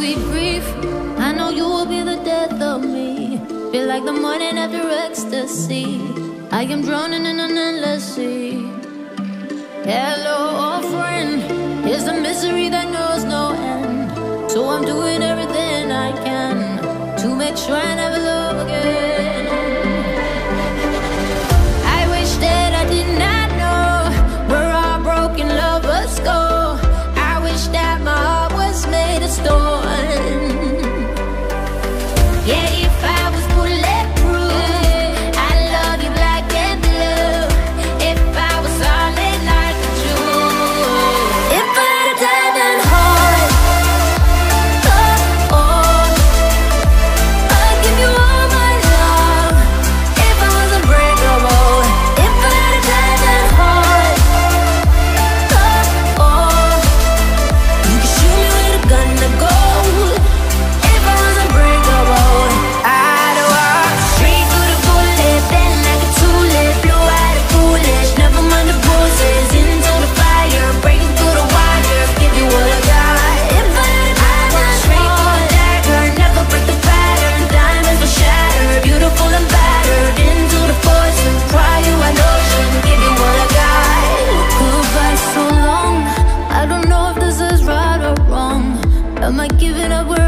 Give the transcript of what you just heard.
sweet grief. I know you will be the death of me. Feel like the morning after ecstasy. I am drowning in an endless sea. Hello, old friend. It's a misery that knows no end. So I'm doing everything I can to make sure I never love again. Am I giving up?